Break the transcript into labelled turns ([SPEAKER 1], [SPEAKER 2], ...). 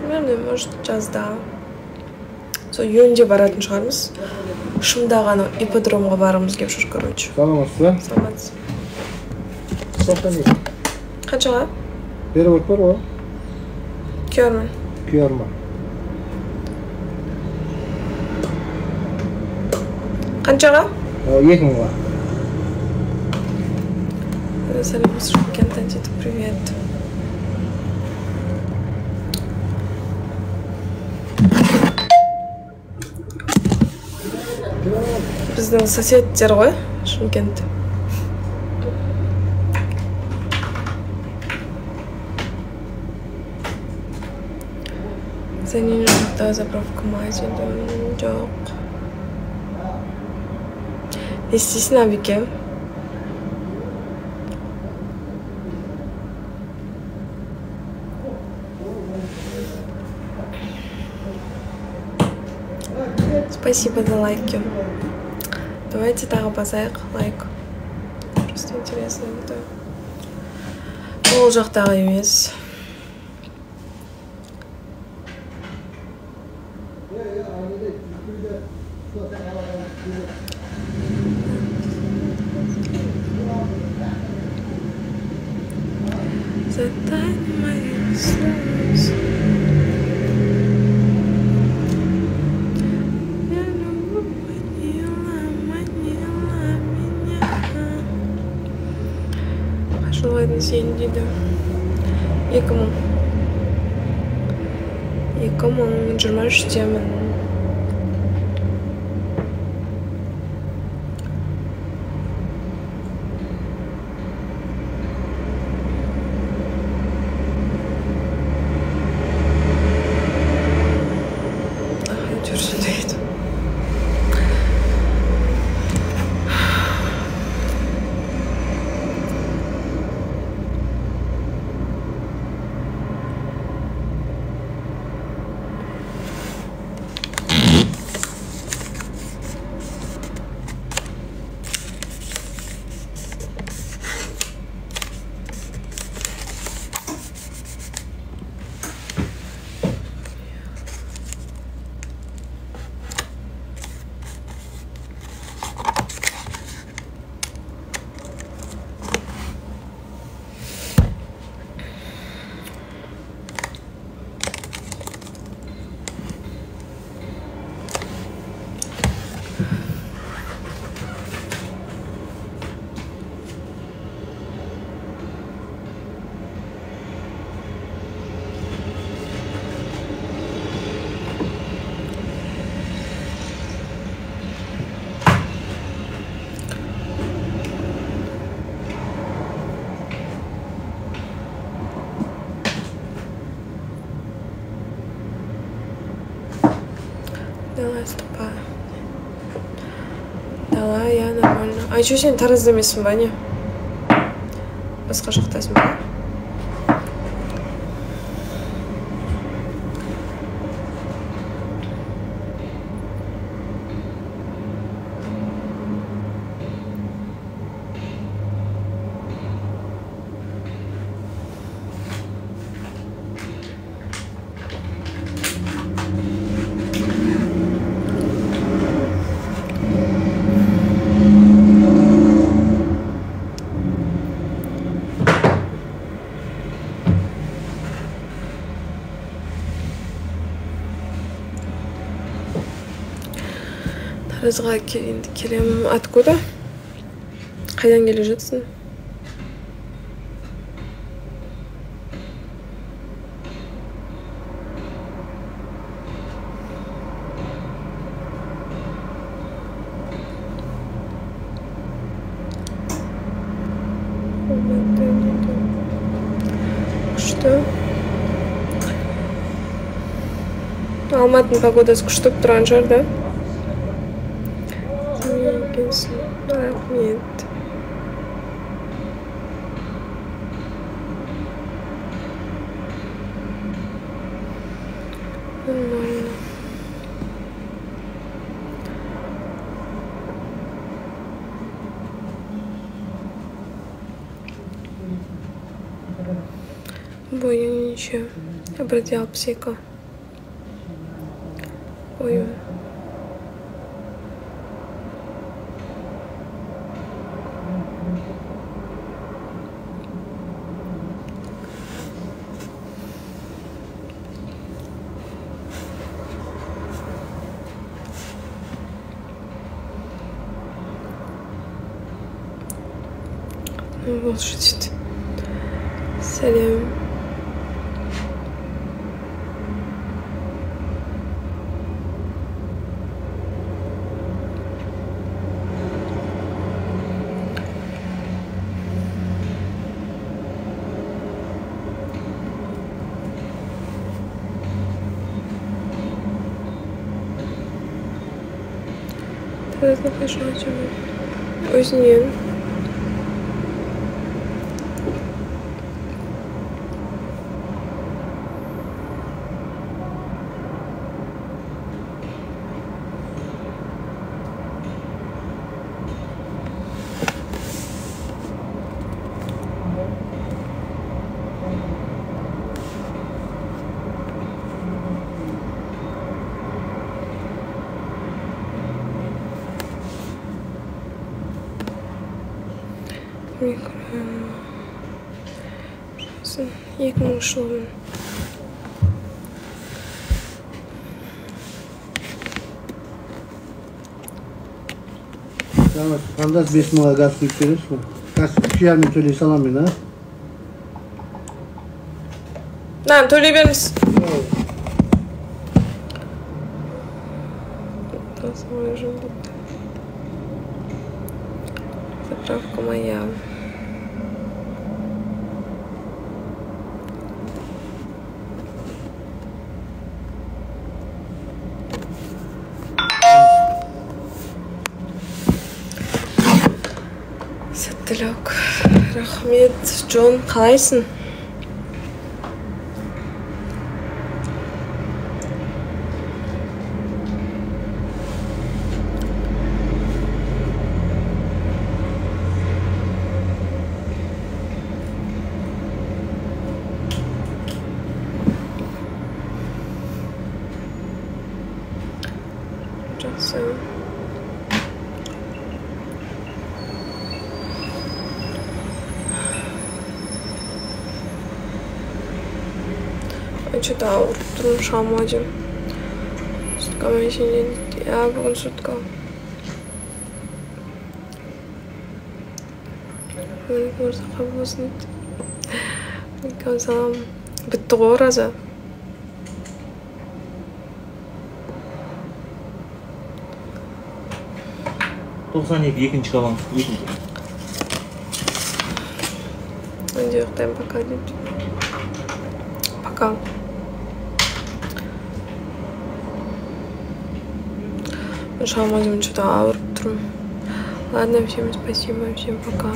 [SPEAKER 1] білмеймін может жазда сол июньде баратын шығармыз. Шымдағы анау ипподромға барғымыз келіп жүр короче.
[SPEAKER 2] Саламатсыз ба
[SPEAKER 1] саламатсыз.
[SPEAKER 2] Екі
[SPEAKER 1] қаншаға?
[SPEAKER 2] Перевод бар ғой
[SPEAKER 1] күйеуімін
[SPEAKER 2] qr ма
[SPEAKER 1] қаншаға
[SPEAKER 2] екі мыңға
[SPEAKER 1] сәлем шымкенттен дейді привет. біздің соседтер ғой шымкент Senin жақта заправка магазин жоқ не істейсің әбеке спасибо за лайки Давайте тағы басайық лайк. Просто интересно это. Ол жақтағы емес Пожелайте сен дейді екі мың екі мың жиырма үштемін әйтеуір Давай, стопа. Давай, я нормально. А че сен таразда емессің ба не басқа жақтасың ба таразға ке- енді келемін. Откуда? Қайдан келе жатсың күшті. Алматының погодасы күшті болып тұрған шығар да. екенсің рахмет нормально бойың неше бір де алпыс екі ой волшебство сәлем Таза қашан өзінен микро Jak muszą.
[SPEAKER 2] Tamam, anlat besmele mola gaz yükseliriz mi? Gaz yükselir mi Tölye'yi salamıyor ha?
[SPEAKER 1] Lan Tölye'yi verir misin? Nasıl Заправка моя. сәттілік рахмет джон. Қалайсың? Ой че то ауырып тұрмын шама деп суткамен сенен иә бүгін сутка мырза қабыл болсын дейді алейкум салам бітті ғой ораза
[SPEAKER 3] тоқсан екі екінші
[SPEAKER 1] пока дейді пока. Сначала, может быть, что-то ауру. Ладно, всем спасибо, всем пока.